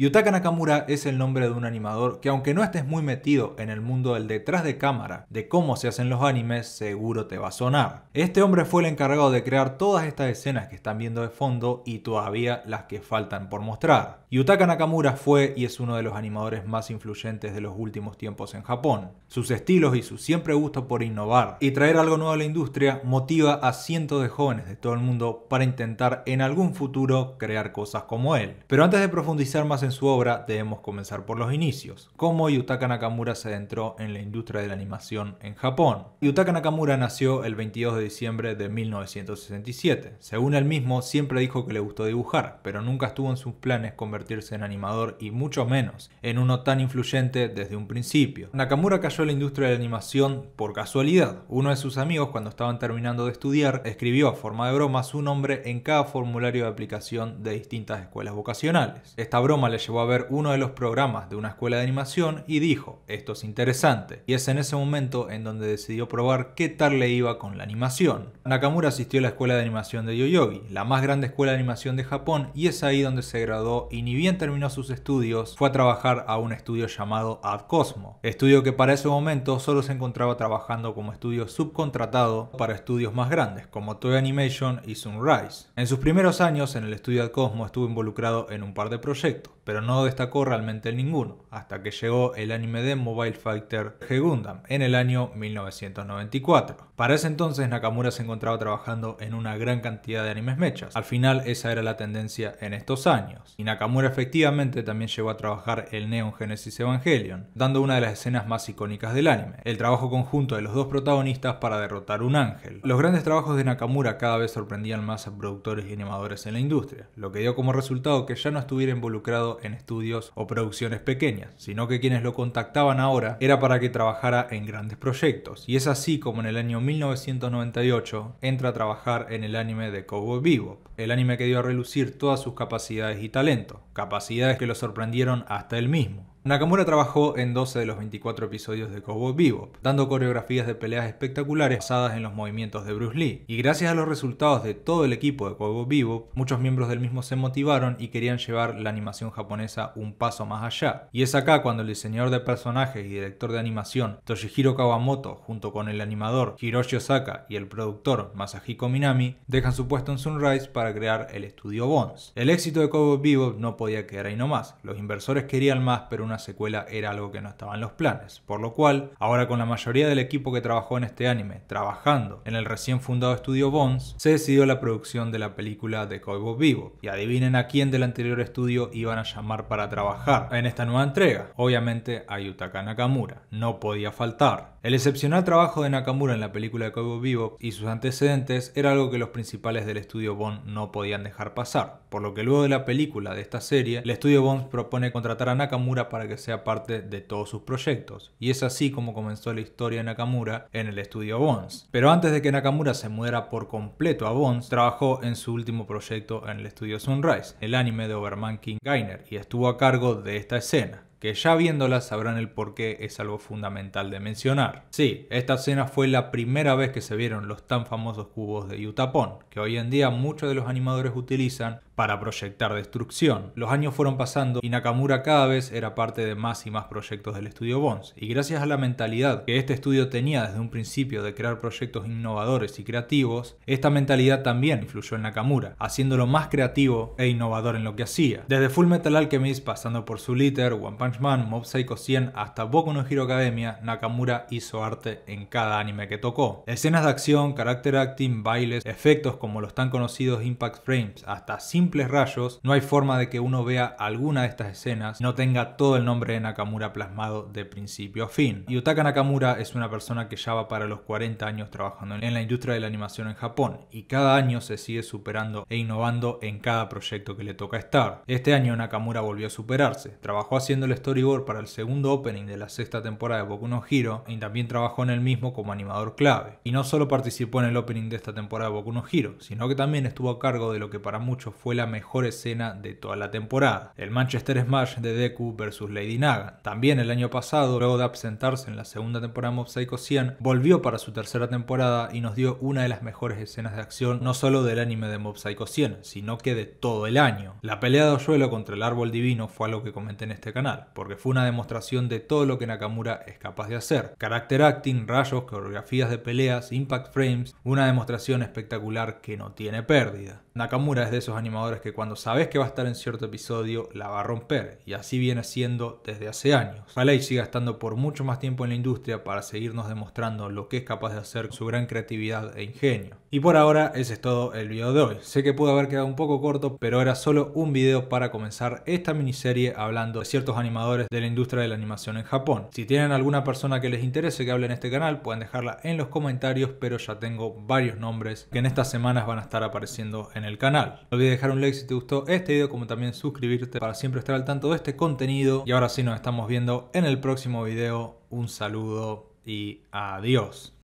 Yutaka Nakamura es el nombre de un animador que aunque no estés muy metido en el mundo del detrás de cámara de cómo se hacen los animes, seguro te va a sonar. Este hombre fue el encargado de crear todas estas escenas que están viendo de fondo y todavía las que faltan por mostrar. Yutaka Nakamura fue y es uno de los animadores más influyentes de los últimos tiempos en Japón. Sus estilos y su siempre gusto por innovar y traer algo nuevo a la industria motiva a cientos de jóvenes de todo el mundo para intentar en algún futuro crear cosas como él. Pero antes de profundizar más en su obra, debemos comenzar por los inicios. Cómo Yutaka Nakamura se adentró en la industria de la animación en Japón. Yutaka Nakamura nació el 22 de diciembre de 1967. Según él mismo, siempre dijo que le gustó dibujar, pero nunca estuvo en sus planes convertirse en animador y mucho menos en uno tan influyente desde un principio. Nakamura cayó en la industria de la animación por casualidad. Uno de sus amigos cuando estaban terminando de estudiar escribió a forma de broma su nombre en cada formulario de aplicación de distintas escuelas vocacionales. Esta broma le llevó a ver uno de los programas de una escuela de animación y dijo, esto es interesante. Y es en ese momento en donde decidió probar qué tal le iba con la animación. Nakamura asistió a la escuela de animación de Yoyogi, la más grande escuela de animación de Japón, y es ahí donde se graduó y ni bien terminó sus estudios, fue a trabajar a un estudio llamado Ad Cosmo, estudio que para ese momento solo se encontraba trabajando como estudio subcontratado para estudios más grandes, como Toy Animation y Sunrise. En sus primeros años en el estudio Ad Cosmo estuvo involucrado en un par de proyectos, pero no destacó realmente en ninguno, hasta que llegó el anime de Mobile Fighter G Gundam en el año 1994. Para ese entonces Nakamura se encontraba trabajando en una gran cantidad de animes mechas. Al final esa era la tendencia en estos años. Y Nakamura efectivamente también llegó a trabajar el Neon Genesis Evangelion, dando una de las escenas más icónicas del anime, el trabajo conjunto de los dos protagonistas para derrotar un ángel. Los grandes trabajos de Nakamura cada vez sorprendían más a productores y animadores en la industria, lo que dio como resultado que ya no estuviera involucrado en estudios o producciones pequeñas, sino que quienes lo contactaban ahora era para que trabajara en grandes proyectos. Y es así como en el año 1998 entra a trabajar en el anime de Cowboy Bebop, el anime que dio a relucir todas sus capacidades y talento, capacidades que lo sorprendieron hasta él mismo. Nakamura trabajó en 12 de los 24 episodios de Cowboy Bebop, dando coreografías de peleas espectaculares basadas en los movimientos de Bruce Lee. Y gracias a los resultados de todo el equipo de Cowboy Bebop, muchos miembros del mismo se motivaron y querían llevar la animación japonesa un paso más allá. Y es acá cuando el diseñador de personajes y director de animación Toshihiro Kawamoto, junto con el animador Hiroshi Osaka y el productor Masahiko Minami, dejan su puesto en Sunrise para crear el estudio Bones. El éxito de Cowboy Bebop no podía quedar ahí nomás. Los inversores querían más, pero una secuela era algo que no estaba en los planes, por lo cual, ahora con la mayoría del equipo que trabajó en este anime trabajando en el recién fundado estudio Bones, se decidió la producción de la película de Cowboy Vivo. Y adivinen a quién del anterior estudio iban a llamar para trabajar en esta nueva entrega. Obviamente a Yutaka Nakamura, no podía faltar. El excepcional trabajo de Nakamura en la película de Cowboy Vivo y sus antecedentes era algo que los principales del estudio Bond no podían dejar pasar, por lo que luego de la película de esta serie, el estudio Bond propone contratar a Nakamura para que sea parte de todos sus proyectos, y es así como comenzó la historia de Nakamura en el estudio Bones. Pero antes de que Nakamura se muera por completo a Bones, trabajó en su último proyecto en el estudio Sunrise, el anime de Overman King Gainer, y estuvo a cargo de esta escena que ya viéndola sabrán el por qué es algo fundamental de mencionar. Sí, esta escena fue la primera vez que se vieron los tan famosos cubos de Utapon, que hoy en día muchos de los animadores utilizan para proyectar destrucción. Los años fueron pasando y Nakamura cada vez era parte de más y más proyectos del estudio Bones, y gracias a la mentalidad que este estudio tenía desde un principio de crear proyectos innovadores y creativos, esta mentalidad también influyó en Nakamura, haciéndolo más creativo e innovador en lo que hacía. Desde Full Metal Alchemist, pasando por Soul Eater, One Punch Man, Mob Psycho 100 hasta Boku no Hero Academia, Nakamura hizo arte en cada anime que tocó. Escenas de acción, character acting, bailes, efectos como los tan conocidos impact frames, hasta simples rayos, no hay forma de que uno vea alguna de estas escenas no tenga todo el nombre de Nakamura plasmado de principio a fin. Yutaka Nakamura es una persona que ya va para los 40 años trabajando en la industria de la animación en Japón y cada año se sigue superando e innovando en cada proyecto que le toca estar. Este año Nakamura volvió a superarse, trabajó haciendo el storyboard para el segundo opening de la sexta temporada de Boku no Hero y también trabajó en el mismo como animador clave. Y no solo participó en el opening de esta temporada de Boku no Hero, sino que también estuvo a cargo de lo que para muchos fue la mejor escena de toda la temporada, el Manchester Smash de Deku versus Lady Naga. También el año pasado, luego de absentarse en la segunda temporada de Mob Psycho 100, volvió para su tercera temporada y nos dio una de las mejores escenas de acción, no solo del anime de Mob Psycho 100, sino que de todo el año. La pelea de Oyuelo contra el árbol divino fue algo que comenté en este canal, porque fue una demostración de todo lo que Nakamura es capaz de hacer. Character acting, rayos, coreografías de peleas, impact frames, una demostración espectacular que no tiene pérdida. Nakamura es de esos animadores que cuando sabes que va a estar en cierto episodio la va a romper y así viene siendo desde hace años. Ojalá y siga estando por mucho más tiempo en la industria para seguirnos demostrando lo que es capaz de hacer su gran creatividad e ingenio. Y por ahora ese es todo el video de hoy. Sé que pudo haber quedado un poco corto, pero era solo un video para comenzar esta miniserie hablando de ciertos animadores de la industria de la animación en Japón. Si tienen alguna persona que les interese que hable en este canal, pueden dejarla en los comentarios, pero ya tengo varios nombres que en estas semanas van a estar apareciendo en el canal. No olvides un like si te gustó este video, como también suscribirte para siempre estar al tanto de este contenido. Y ahora sí nos estamos viendo en el próximo video. Un saludo y adiós.